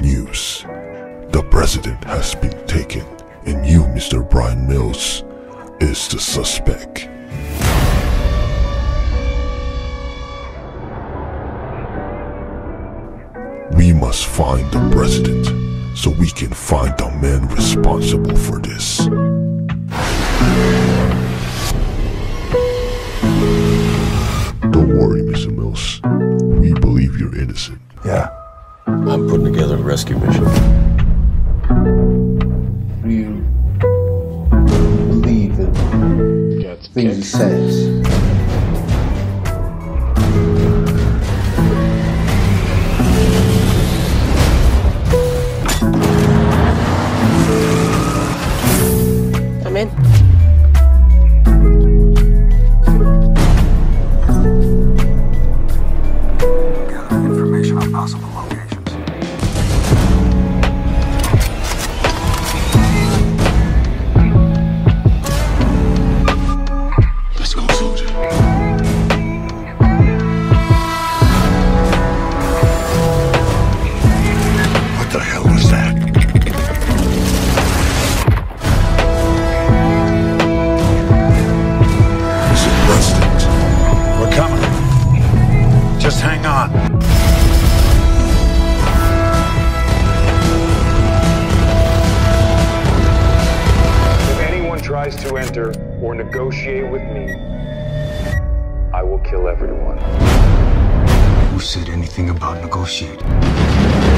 news. The president has been taken, and you, Mr. Brian Mills, is the suspect. We must find the president so we can find the man responsible for this. Don't worry, Mr. Mills. We believe you're innocent. Yeah. I'm putting together a rescue mission. Do you believe in things he says? Come in. Just hang on. If anyone tries to enter or negotiate with me, I will kill everyone. Who said anything about negotiating?